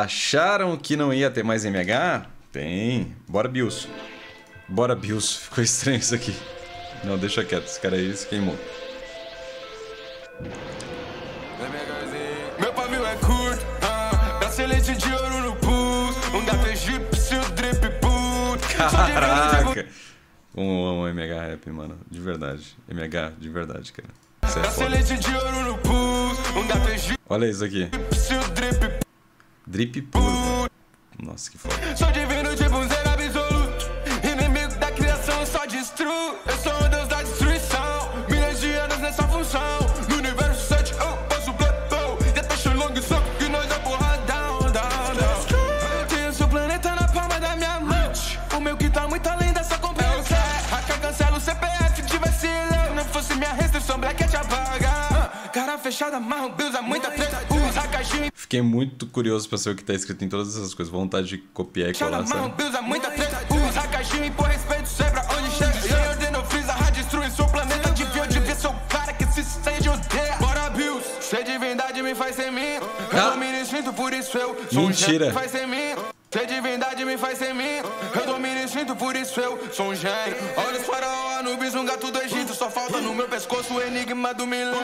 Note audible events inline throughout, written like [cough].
Acharam que não ia ter mais MH? Tem. Bora, Bills. Bora, Bills. [laughs] Ficou estranho isso aqui. Não, deixa quieto. Esse cara aí se queimou. Meu pavio é curto, ah, bracelete de ouro no pulso, um gato egípcio, drip puto. Caraca! Um amo MH Rap, mano. De verdade. MH, de verdade, cara. Isso é foda. Olha isso aqui. Drip puro. Nossa, que foda. Sou divino um zero absoluto. Inimigo da criação, só destruo. Eu sou o deus da destruição. Milhões de anos nessa função. No universo 7, eu posso plateau. Já deixo longo soco que nós é porradão. Down, down. Tenho seu planeta na palma da minha mente. O meu que tá muito além dessa compreensão. Hacker cancela o CPF de vacilo. Não fosse minha restrição, black é te apaga. Fechada, marrom, bills, é muita treta. Usa caixinha Fiquei muito curioso pra saber o que tá escrito em todas essas coisas. Vontade de copiar e colar, marrom, sabe? bills, é muita treta. Usa caixinha e por respeito, onde chega. E eu ordeno, frisa, rádio, destrui seu planeta. Devia de ver seu cara que se sente odeia. Bora, bills, divindade me faz ser mim. Eu domino instinto, por isso eu sou um Mentira. gênio. Faz ser mim. Ser divindade me faz ser mim. Eu domino instinto, por isso eu sou um gênio. Olhos faraó, Anubis, um gato do Egito. Só falta no meu pescoço o enigma do milênio.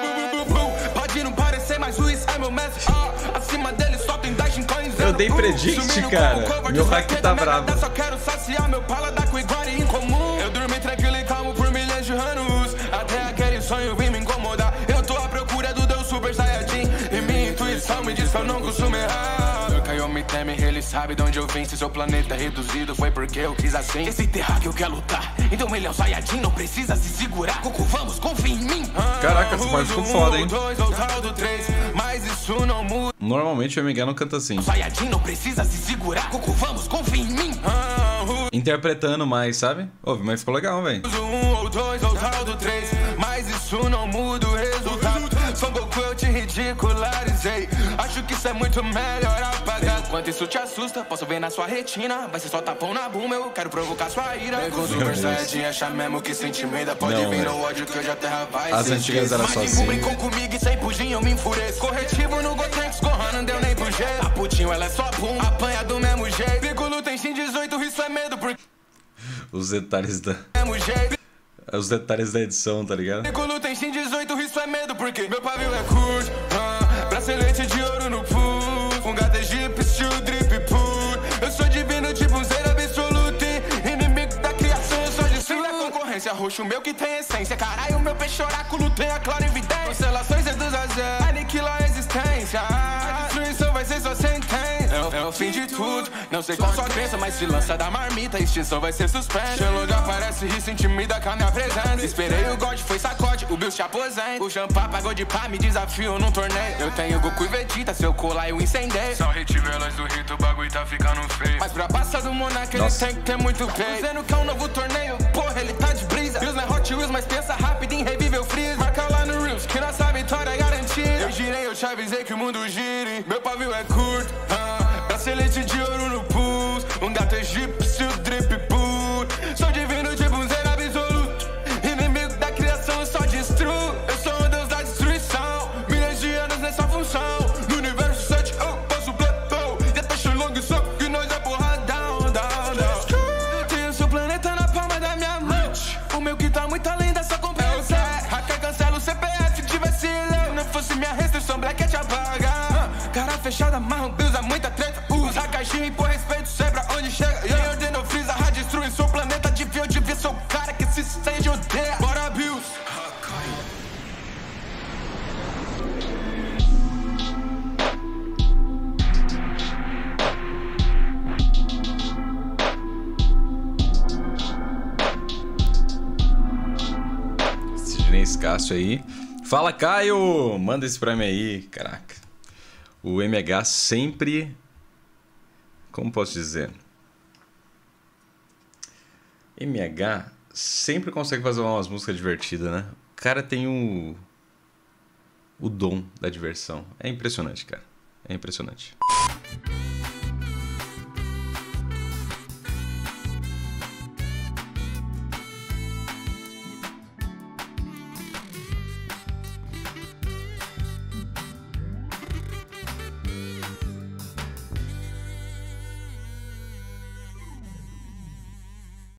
Pode não parecer, mas o é meu mestre. Ah, acima dele só tem 10 coins. Eu dei predict, cara. Meu hack tá bravo. Só quero saciar meu paladar com igual e incomum. Eu dormi tranquilo e calmo por milhões de anos. Até aquele sonho vir me incomodar. Eu tô à procura do Deus Super Saiyajin. E minha intuição me diz que eu não costumo errar. Caio me teme, ele sabe de onde eu vim. Se seu planeta é reduzido, foi porque eu quis assim. Esse terráqueo quer lutar. Então ele é o Saiyajin, não precisa se segurar. Goku, vamos, confia em mim. Caraca, essa parte ficou foda, hein? Normalmente o MH não canta assim. Saiyajin não precisa se segurar. Goku, vamos, confia em mim. Interpretando mais, sabe? Ouve, mas ficou legal, velho. uso um ou dois ou tal do três, mas isso não muda o resultado. Son Goku, eu te ridicularizei. Acho que isso é muito melhor Enquanto isso te assusta, posso ver na sua retina. Vai ser só tapão na bunda, eu quero provocar sua ira. Vem com o Super Saiyajin, acha mesmo que se intimida. Pode vir no ódio que hoje a terra vai As antigas esquecer. era Mas só assim. Brincou comigo e sem pudim eu me enfureço. Corretivo no Gotenks, Gohan não deu nem pro jeito. A Putinho, ela é só pum, apanha do mesmo jeito. Piccolo tem Shin 18, isso é medo, porque Os detalhes da. Os detalhes da edição, tá ligado? Piccolo tem Shin 18, isso é medo, porque meu pavio é curto. Concorrência. Roxo meu que tem essência. Caralho, meu peixe oráculo tem a clara evidência. Constelações reduz a zero, aniquila a existência. A destruição vai ser sua sentença. É o, é o fim de tudo. Não sei qual sua crença, mas se lança da marmita, a extinção vai ser suspensa. Xelong aparece e se intimida com a minha presença. Esperei o God, foi sacode, o Bill se aposenta. O Champa pagou de pá, me desafio num torneio. Eu tenho Goku e Vegeta, se eu colar eu incendeio. Só retivelas do rito, o bagulho tá ficando feio. Mas pra passar do Monark, ele tem que ter muito peito. Dizendo que é um novo torneio, porra, ele tá de Wheels, mas pensa rápido em reviver o freeze. Marca lá no Reels, que nossa vitória é garantida. Eu girei, eu te avisei que o mundo gire. Meu pavio é curto, ah, bracelete de ouro no pulso. Um gato egípcio, minha restrição, black é te apaga. Ah, Cara fechada, marrom, bills, é muita treta. Usa caixinha e por respeito, sei pra onde chega. E eu ordeno, frisa, rádio, destrui seu planeta. Devia de ver seu cara que se sente odeia. Bora, bills. Sidney Cássio aí. Fala, Caio! Manda esse pra mim aí. Caraca. O MH sempre. Como posso dizer? MH sempre consegue fazer umas músicas divertidas, né? O cara tem o. O dom da diversão. É impressionante, cara. É impressionante.